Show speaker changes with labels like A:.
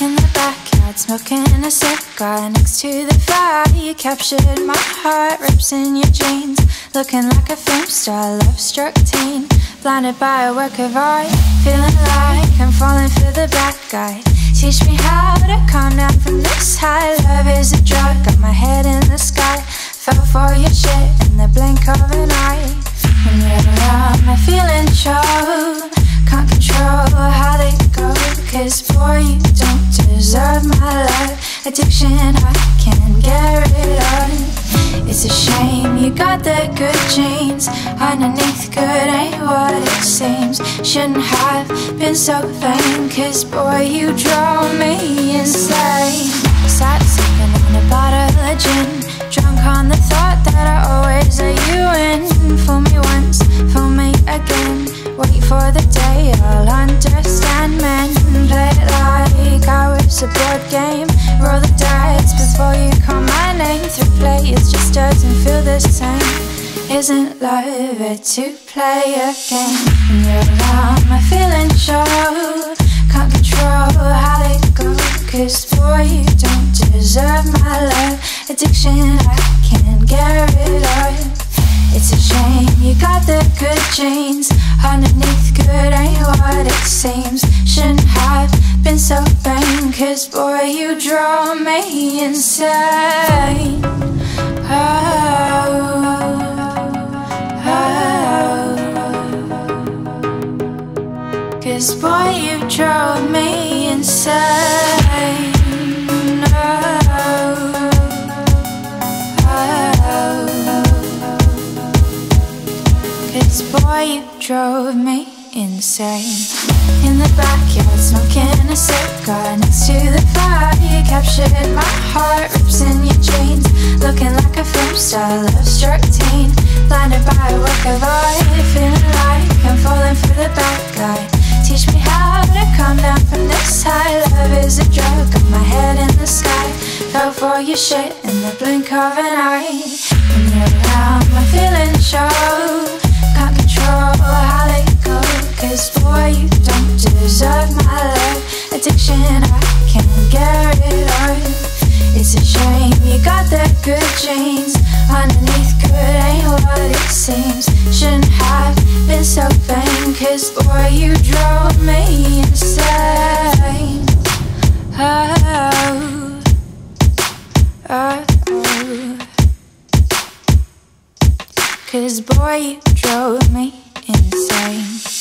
A: in the backyard smoking a cigar next to the fire. You captured my heart rips in your jeans looking like a film star love struck teen. Blinded by a work of art feeling like i'm falling for the bad guy. Teach me how to calm down from this high love Cause boy, you don't deserve my love. Addiction, I can't get rid of. It's a shame you got the good genes. Underneath good ain't what it seems. Shouldn't have been so vain. Cause boy, you drove me insane. Sat sipping on a bottle of gin. Drunk on the thought that I always let you in. Fool me once, fool me again. Wait for the day I'll understand just doesn't feel the same. Isn't love it to play a game? When you're around, my feelings show. Can't control how they go. Cause boy, you don't deserve my love. Addiction, I can't get rid of. It's a shame you got the good genes. Underneath good ain't what it seems. Shouldn't have been so vain. Cause boy, you draw me insane. Cause boy, you drove me insane. Oh, oh. Cause boy, you drove me insane. In the backyard, smoking a cigar next to the fire. You captured my heart, rips in your jeans. Looking like a film star, love struck teen. Blinded by a work of art, feeling like For your shit in the blink of an eye. When you're around, my feelings show. Can't control how they go. Cause boy, you don't deserve my love. Addiction, I can't get rid of. It's a shame you got the good genes. Underneath good ain't what it seems. Shouldn't have been so vain. Cause boy, you drove me insane. Cause boy, you drove me insane.